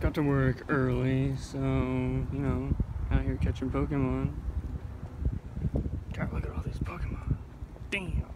got to work early, so, you know, out here catching Pokemon. God, look at all these Pokemon. Damn.